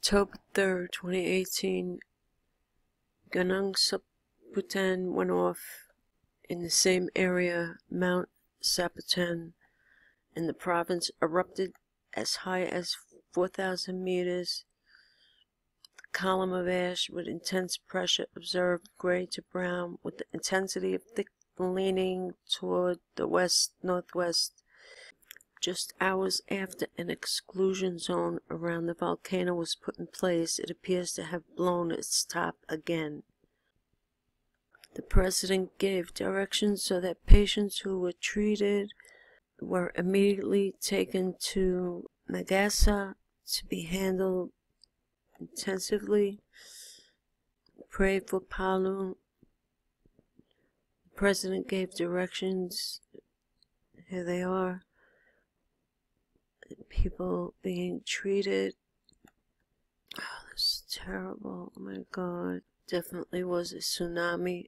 October 3rd, 2018, Gunung Soputan went off in the same area. Mount Soputan in the province erupted as high as 4,000 meters. The column of ash with intense pressure observed gray to brown with the intensity of thick leaning toward the west-northwest just hours after an exclusion zone around the volcano was put in place, it appears to have blown its top again. The president gave directions so that patients who were treated were immediately taken to Makassar to be handled intensively. Pray for Palu. The president gave directions. Here they are people being treated. Oh, this is terrible. Oh my god. Definitely was a tsunami.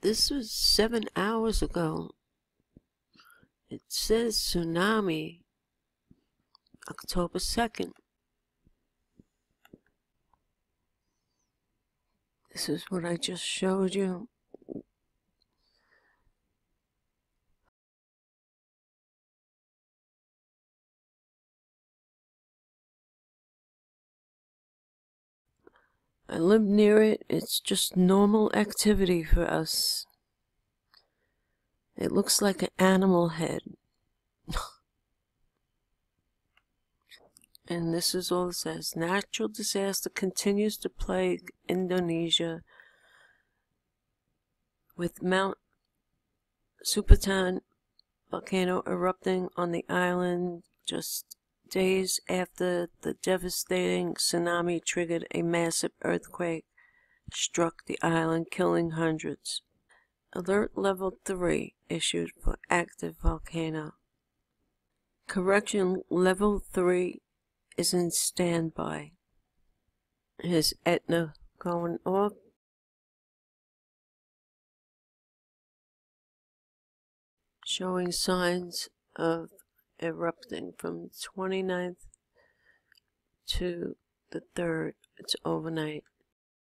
This was seven hours ago. It says tsunami. October 2nd. This is what I just showed you. I live near it. It's just normal activity for us. It looks like an animal head. and this is all it says. Natural disaster continues to plague Indonesia with Mount Soputan volcano erupting on the island just days after the devastating tsunami triggered a massive earthquake struck the island, killing hundreds. Alert Level 3 issued for active volcano. Correction Level 3 is in standby. Is Etna going off. Showing signs of erupting from 29th to the 3rd. It's overnight.